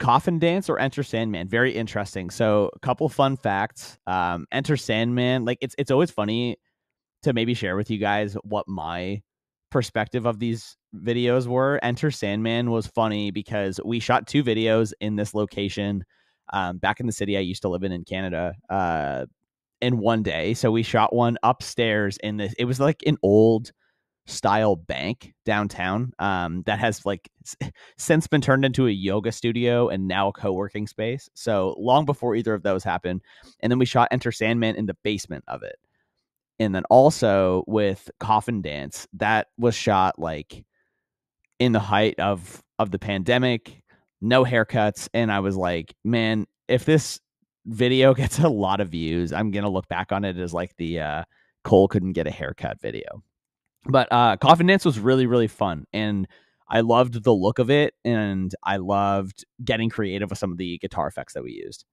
Coffin Dance or Enter Sandman. Very interesting. So, a couple fun facts. Um, Enter Sandman, like it's it's always funny to maybe share with you guys what my perspective of these videos were. Enter Sandman was funny because we shot two videos in this location um, back in the city I used to live in in Canada uh, in one day. So we shot one upstairs in this. It was like an old style bank downtown um, that has like since been turned into a yoga studio and now a co-working space. So long before either of those happened and then we shot enter sandman in the basement of it. And then also with coffin dance that was shot like in the height of of the pandemic no haircuts and i was like man if this video gets a lot of views i'm gonna look back on it as like the uh cole couldn't get a haircut video but uh, Coffin Dance was really, really fun. And I loved the look of it. And I loved getting creative with some of the guitar effects that we used.